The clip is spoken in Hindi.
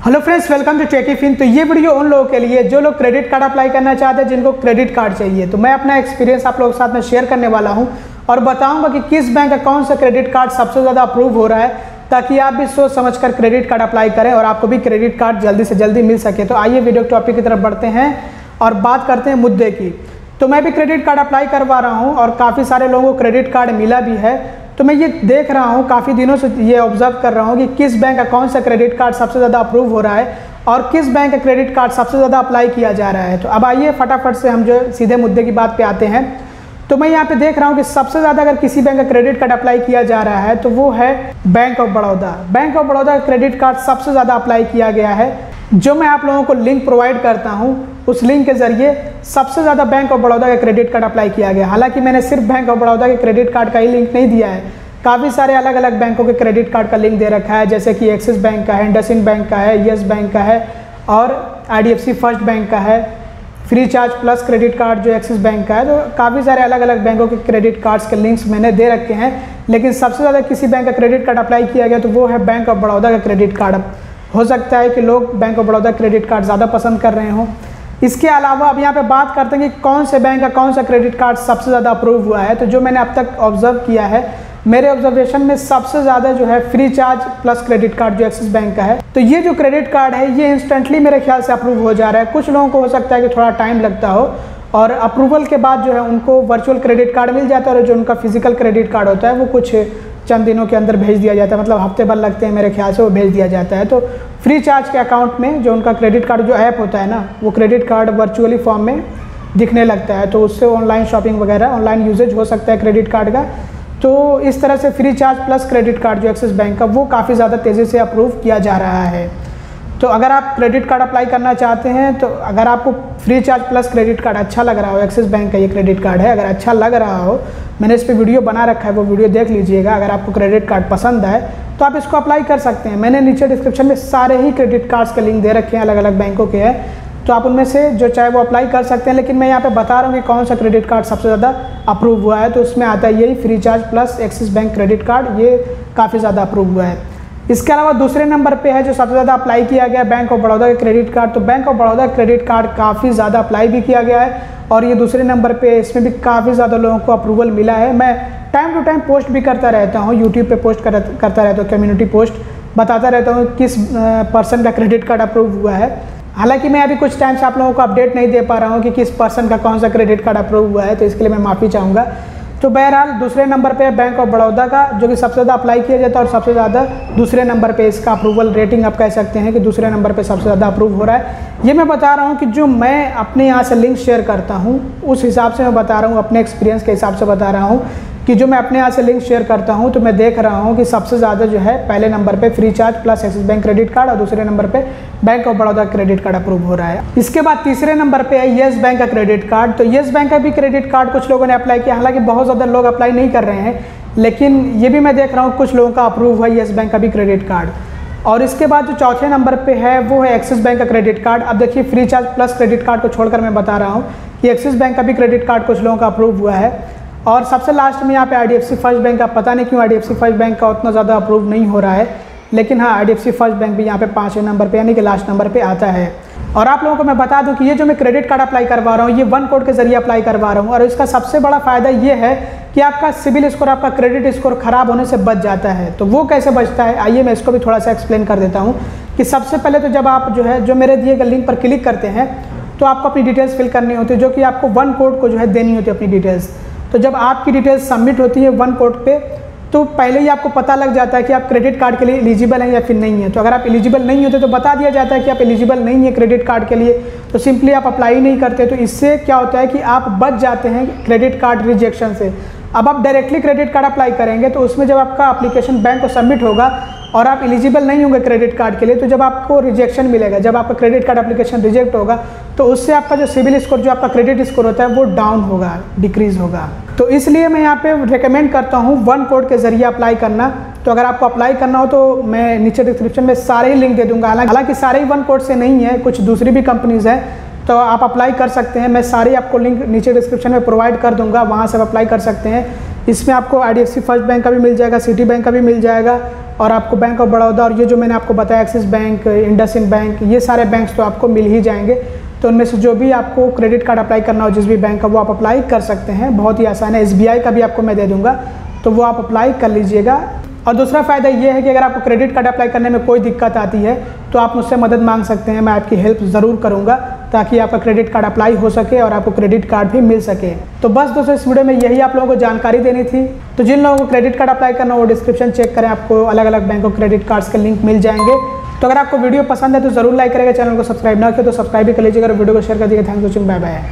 Hello friends welcome to Techy Fin तो ये वीडियो उन लोगों के लिए जो लोग क्रेडिट कार्ड अप्लाई करना चाहते हैं, जिनको क्रेडिट कार्ड चाहिए। तो मैं अपना एक्सपीरियंस आप लोगों के साथ में शेयर करने वाला हूँ और बताऊँगा कि किस बैंक अकाउंट से क्रेडिट कार्ड सबसे ज़्यादा अप्रूव हो रहा है, ताकि आप भी सोच समझ कर क्रेडिट कार्ड अप्लाई करें और आपको भी क्रेडिट कार्ड जल्दी से जल्दी मिल सके। तो आइए वीडियो टॉपिक की तरफ़ बढ़ते हैं और बात करते हैं मुद्दे की। तो मैं भी क्रेडिट कार्ड अप्लाई करवा रहा हूँ और काफ़ी सारे लोगों को क्रेडिट कार्ड मिला भी है। तो मैं ये देख रहा हूँ, काफ़ी दिनों से ये ऑब्ज़र्व कर रहा हूँ कि किस बैंक कौन सा क्रेडिट कार्ड सबसे ज़्यादा अप्रूव हो रहा है और किस बैंक का क्रेडिट कार्ड सबसे ज़्यादा अप्लाई किया जा रहा है। तो अब आइए फटाफट से हम जो सीधे मुद्दे की बात पे आते हैं। तो मैं यहाँ पे देख रहा हूँ कि सबसे ज़्यादा अगर किसी बैंक का क्रेडिट कार्ड अप्लाई किया जा रहा है तो वो है bank of Baroda bank of Baroda का क्रेडिट कार्ड सबसे ज़्यादा अप्लाई किया गया है, जो मैं आप लोगों को लिंक प्रोवाइड करता हूँ। उस लिंक के ज़रिए सबसे ज़्यादा बैंक ऑफ़ बड़ौदा का क्रेडिट कार्ड अप्लाई किया गया। हालाँकि मैंने सिर्फ़ बैंक ऑफ़ बड़ौदा के क्रेडिट कार्ड का ही लिंक नहीं दिया है। काफ़ी सारे अलग अलग बैंकों के क्रेडिट कार्ड का लिंक दे रखा है, जैसे कि एक्सिस बैंक का है इंडसिन बैंक का है येस बैंक का है और आईडीएफसी फ़र्स्ट बैंक का है। Free charge plus credit card जो एक्सिस बैंक का है तो काफ़ी सारे अलग अलग बैंकों के क्रेडिट कार्ड्स के लिंक्स मैंने दे रखे हैं। लेकिन सबसे ज़्यादा किसी बैंक का क्रेडिट कार्ड अप्लाई किया गया तो वो है बैंक ऑफ़ बड़ौदा का क्रेडिट कार्ड हो सकता है कि लोग bank of Baroda credit card ज़्यादा पसंद कर रहे हों। इसके अलावा अब यहाँ पे बात करते हैं कि कौन से बैंक का, कौन सा क्रेडिट कार्ड सबसे ज़्यादा अप्रूव हुआ है। तो जो मैंने अब तक ऑब्ज़र्व किया है, मेरे ऑब्जर्वेशन में सबसे ज़्यादा जो है free charge plus credit card जो एक्सिस बैंक का है। तो ये जो क्रेडिट कार्ड है, ये इंस्टेंटली मेरे ख्याल से अप्रूव हो जा रहा है। कुछ लोगों को हो सकता है कि थोड़ा टाइम लगता हो और अप्रूवल के बाद जो है उनको वर्चुअल क्रेडिट कार्ड मिल जाता है और जो उनका फ़िज़िकल क्रेडिट कार्ड होता है, वो कुछ चंद दिनों के अंदर भेज दिया जाता है। मतलब हफ़्ते भर लगते हैं, मेरे ख्याल से वो भेज दिया जाता है। तो फ्री चार्ज के अकाउंट में जो उनका क्रेडिट कार्ड जो ऐप होता है ना, वो क्रेडिट कार्ड वर्चुअली फॉर्म में दिखने लगता है। तो उससे ऑनलाइन शॉपिंग वगैरह, ऑनलाइन यूजेज हो सकता है क्रेडिट कार्ड का। तो इस तरह से free charge plus credit card जो एक्सिस बैंक का, वो काफ़ी ज़्यादा तेज़ी से अप्रूव किया जा रहा है। तो अगर आप क्रेडिट कार्ड अप्लाई करना चाहते हैं तो अगर आपको free charge plus credit card अच्छा लग रहा हो एक्सिस बैंक का ये क्रेडिट कार्ड है, अगर अच्छा लग रहा हो, मैंने इस पर वीडियो बना रखा है, वो वीडियो देख लीजिएगा, अगर आपको क्रेडिट कार्ड पसंद है तो आप इसको अप्लाई कर सकते हैं। मैंने नीचे डिस्क्रिप्शन में सारे ही क्रेडिट कार्ड्स के लिंक दे रखे हैं अलग अलग बैंकों के हैं तो आप उनमें से जो चाहे वो अप्लाई कर सकते हैं, लेकिन मैं यहाँ पे बता रहा हूँ कि कौन सा क्रेडिट कार्ड सबसे ज़्यादा अप्रूव हुआ है तो उसमें आता है यही Freecharge plus Axis bank credit card ये काफ़ी ज़्यादा अप्रूव हुआ है। इसके अलावा दूसरे नंबर पे है जो सबसे ज़्यादा अप्लाई किया गया बैंक ऑफ़ बड़ौदा के क्रेडिट कार्ड तो bank of Baroda credit card काफ़ी ज़्यादा अप्लाई भी किया गया है और ये दूसरे नंबर पे इसमें भी काफ़ी ज़्यादा लोगों को अप्रूवल मिला है। मैं टाइम टू टाइम पोस्ट भी करता रहता हूँ यूट्यूब पे पोस्ट कर, करता रहता हूँ कम्युनिटी पोस्ट बताता रहता हूँ किस पर्सन का क्रेडिट कार्ड अप्रूव हुआ है। हालाँकि मैं अभी कुछ टाइम से आप लोगों को अपडेट नहीं दे पा रहा हूँ कि किस पर्सन का कौन सा क्रेडिट कार्ड अप्रूव हुआ है तो इसके लिए मैं माफ़ी चाहूँगा। तो बहरहाल, दूसरे नंबर पे बैंक ऑफ़ बड़ौदा का, जो कि सबसे ज़्यादा अप्लाई किया जाता है और सबसे ज़्यादा दूसरे नंबर पे इसका अप्रूवल रेटिंग आप कह सकते हैं कि दूसरे नंबर पे सबसे ज़्यादा अप्रूव हो रहा है। ये मैं बता रहा हूँ कि जो मैं अपने यहाँ से लिंक शेयर करता हूँ, उस हिसाब से मैं बता रहा हूँ, अपने एक्सपीरियंस के हिसाब से बता रहा हूँ। कि जो मैं अपने यहाँ से लिंक शेयर करता हूँ तो मैं देख रहा हूँ कि सबसे ज़्यादा जो है, पहले नंबर पे Freecharge plus Axis bank credit card और दूसरे नंबर पे bank of Baroda credit card approve हो रहा है। इसके बाद तीसरे नंबर पे है येस बैंक का क्रेडिट कार्ड तो येस बैंक का भी क्रेडिट कार्ड कुछ लोगों ने अप्लाई किया, हालाँकि बहुत ज़्यादा लोग अप्लाई नहीं कर रहे हैं, लेकिन ये भी मैं देख रहा हूँ कुछ लोगों का अप्रूव हुआ येस बैंक का भी क्रेडिट कार्ड और इसके बाद जो चौथे नंबर पे है, वो है एक्सिस बैंक का क्रेडिट कार्ड अब देखिए free charge plus credit card को छोड़कर मैं बता रहा हूँ कि एक्सिस बैंक का भी क्रेडिट कार्ड कुछ लोगों का अप्रूव हुआ है। और सबसे लास्ट में यहाँ पे आई फ़र्स्ट बैंक का, पता नहीं क्यों IDFC फ़र्स्ट बैंक का उतना ज़्यादा अप्रूव नहीं हो रहा है, लेकिन हाँ आई फ़र्स्ट बैंक भी यहाँ पे पाँचवें नंबर पे, यानी कि लास्ट नंबर पे आता है। और आप लोगों को मैं बता दूँ कि ये जो मैं क्रेडिट कार्ड अप्लाई करवा रहा हूँ, ये वन कोड के ज़रिए अप्लाई करवा रहा हूँ, और इसका सबसे बड़ा फ़ायदा ये है कि आपका सिविल स्कोर आपका क्रेडिट स्कोर खराब होने से बच जाता है। तो वो कैसे बचता है? आइए मैं इसको भी थोड़ा सा एक्सप्लेन कर देता हूँ कि सबसे पहले तो जब आप जो है, जो मेरे दिए गए लिंक पर क्लिक करते हैं तो आपको अपनी डिटेल्स फिल करनी होती है, जो कि आपको वन कोड को जो है देनी होती है अपनी डिटेल्स तो जब आपकी डिटेल्स सबमिट होती है वन कोर्ट पे तो पहले ही आपको पता लग जाता है कि आप क्रेडिट कार्ड के लिए एलिजिबल हैं या फिर नहीं है। तो अगर आप एलिजिबल नहीं होते तो बता दिया जाता है कि आप एलिजिबल नहीं है क्रेडिट कार्ड के लिए। तो सिंपली आप अप्लाई नहीं करते तो इससे क्या होता है कि आप बच जाते हैं क्रेडिट कार्ड रिजेक्शन से। अब आप डायरेक्टली क्रेडिट कार्ड अप्लाई करेंगे तो उसमें जब आपका अप्लीकेशन बैंक को सबमिट होगा और आप एलिजिबल नहीं होंगे क्रेडिट कार्ड के लिए तो जब आपको रिजेक्शन मिलेगा, जब आपका क्रेडिट कार्ड एप्लीकेशन रिजेक्ट होगा तो उससे आपका जो सिविल स्कोर जो आपका क्रेडिट स्कोर होता है, वो डाउन होगा डिक्रीज होगा। तो इसलिए मैं यहाँ पे रिकमेंड करता हूँ वन कोड के ज़रिए अप्लाई करना। तो अगर आपको अप्लाई करना हो तो मैं नीचे डिस्क्रिप्शन में सारे ही लिंक दे दूँगा। हालाँकि सारे ही वन कोड से नहीं है, कुछ दूसरी भी कंपनीज़ हैं तो आप अप्लाई कर सकते हैं। मैं सारे आपको लिंक नीचे डिस्क्रिप्शन में प्रोवाइड कर दूँगा। वहाँ से आप अप्लाई कर सकते हैं। इसमें आपको आई फ़र्स्ट बैंक का भी मिल जाएगा सिटी बैंक का भी मिल जाएगा और आपको बैंक ऑफ़ बड़ौदा और ये जो मैंने आपको बताया एक्सिस बैंक इंडस बैंक ये सारे बैंक तो आपको मिल ही जाएँगे। तो उनमें से जो भी आपको क्रेडिट कार्ड अप्लाई करना हो, जिस भी बैंक का, वो आप अप्लाई कर सकते हैं। बहुत ही आसान है। SBI का भी आपको मैं दे दूँगा। तो वो आप अप्लाई कर लीजिएगा। और दूसरा फ़ायदा ये है कि अगर आपको क्रेडिट कार्ड अप्लाई करने में कोई दिक्कत आती है तो आप मुझसे मदद मांग सकते हैं। मैं आपकी हेल्प ज़रूर करूँगा। ताकि आपका क्रेडिट कार्ड अप्लाई हो सके और आपको क्रेडिट कार्ड भी मिल सके। तो बस दोस्तों, इस वीडियो में यही आप लोगों को जानकारी देनी थी। तो जिन लोगों को क्रेडिट कार्ड अप्लाई करना हो डिस्क्रिप्शन चेक करें, आपको अलग अलग बैंकों क्रेडिट कार्ड्स के लिंक मिल जाएँगे। तो अगर आपको वीडियो पसंद है तो ज़रूर लाइक करेगा, चैनल को सब्सक्राइब ना किया तो सब्सक्राइब भी कर लीजिएगा वीडियो को शेयर कर दीजिएगा। Thank you bye bye